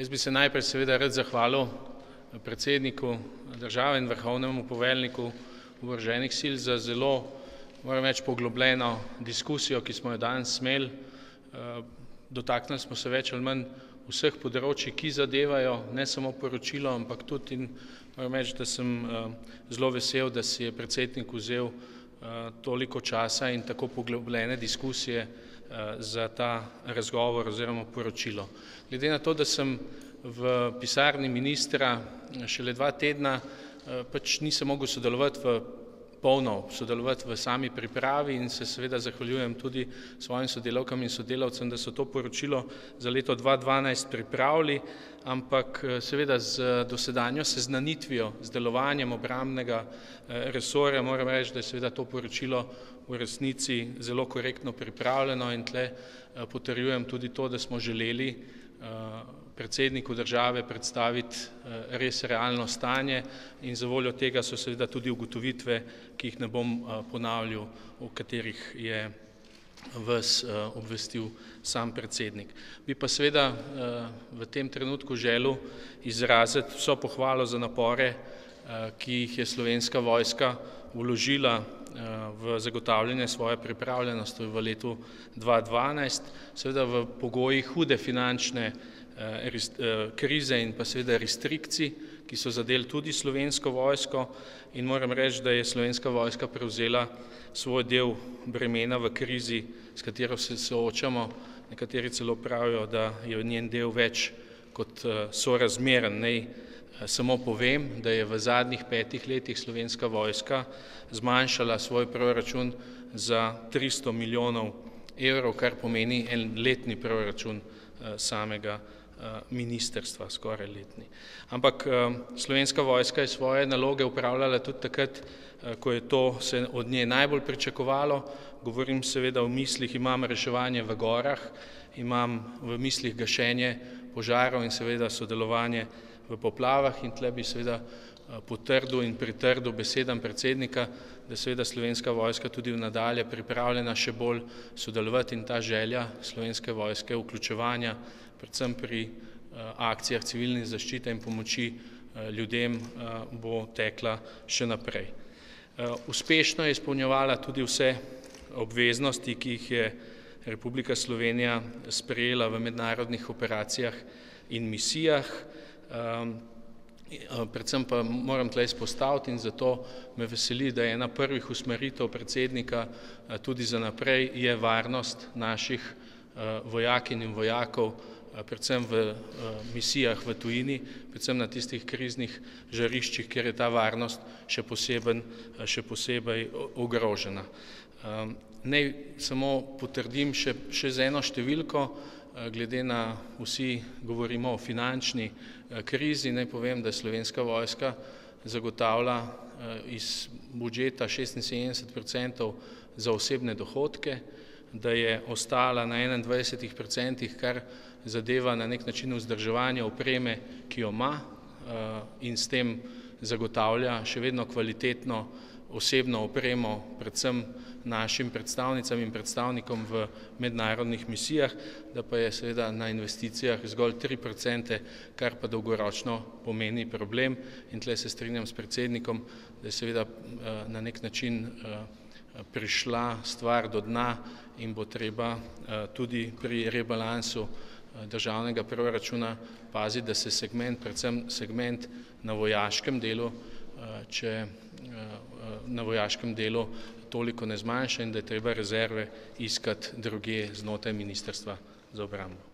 Jaz bi se najprej seveda rad zahvalil predsedniku države in vrhovnemu poveljniku oboroženih sil za zelo, moram reči, poglobljeno diskusijo, ki smo jo danes imeli. Dotaknili smo se več ali manj vseh področji, ki zadevajo ne samo poročilo, ampak tudi in moram reči, da sem zelo vesel, da si je predsednik vzel toliko časa in tako poglobljene diskusije za ta razgovor oziroma poročilo. Glede na to, da sem v pisarni ministra šele dva tedna, pač nisem mogel sodelovati v polno sodelovati v sami pripravi in se seveda zahvaljujem tudi svojim sodelavkam in sodelavcem, da so to poročilo za leto dva dvanajst pripravili, ampak seveda z dosedanjo seznanitvijo z delovanjem obrambnega resorja moram reči, da je seveda to poročilo v resnici zelo korektno pripravljeno in tule potrjujem tudi to, da smo želeli predsedniku države predstaviti res realno stanje in zavoljo tega so seveda tudi ugotovitve, ki jih ne bom ponavljal, o katerih je vas obvestil sam predsednik. Bi pa seveda v tem trenutku želel izraziti vso pohvalo za napore, ki jih je Slovenska vojska vložila v zagotavljanje svoje pripravljenosti v letu dva dvanajst, seveda v pogojih hude finančne krize in pa seveda restrikcij, ki so zadeli tudi Slovensko vojsko, in moram reči, da je Slovenska vojska prevzela svoj del bremena v krizi, s katero se soočamo, nekateri celo pravijo, da je njen del več kot sorazmeren. Naj samo povem, da je v zadnjih petih letih Slovenska vojska zmanjšala svoj proračun za tristo milijonov evrov, kar pomeni en letni proračun samega ministrstva, skoraj letni. Ampak Slovenska vojska je svoje naloge opravljala tudi takrat, ko je to se od nje najbolj pričakovalo, govorim seveda v mislih, imam reševanje v gorah, imam v mislih gašenje požarov in seveda sodelovanje v poplavah in tule bi seveda potrdil in pritrdil besedam predsednika, da seveda Slovenska vojska tudi v nadalje pripravljena še bolj sodelovati in ta želja Slovenske vojske vključevanja predvsem pri akcijah civilne zaščite in pomoči ljudem bo tekla še naprej. Uspešno je izpolnjevala tudi vse obveznosti, ki jih je Republika Slovenija sprejela v mednarodnih operacijah in misijah. Predvsem pa moram tule izpostaviti in zato me veseli, da je ena prvih usmeritev predsednika tudi za naprej je varnost naših vojakinj in vojakov, predvsem v misijah v tujini, predvsem na tistih kriznih žariščih, kjer je ta varnost še poseben, še posebej ogrožena. Naj samo potrdim še še z eno številko, glede na vsi govorimo o finančni krizi, naj povem, da Slovenska vojska zagotavlja iz budžeta šestinsedemdeset procentov za osebne dohodke, da je ostala na enaindvajsetih procentih, kar zadeva na neki način vzdrževanje opreme, ki jo ima in s tem zagotavlja še vedno kvalitetno osebno opremo predvsem našim predstavnicam in predstavnikom v mednarodnih misijah, da pa je seveda na investicijah zgolj tri procente, kar pa dolgoročno pomeni problem. In tule se strinjam s predsednikom, da je seveda na neki način prišla stvar do dna in bo treba tudi pri rebalansu državnega proračuna paziti, da se segment, predvsem segment na vojaškem delu, če na vojaškem delu toliko ne zmanjša in da je treba rezerve iskati drugje znotraj Ministrstva za obrambo.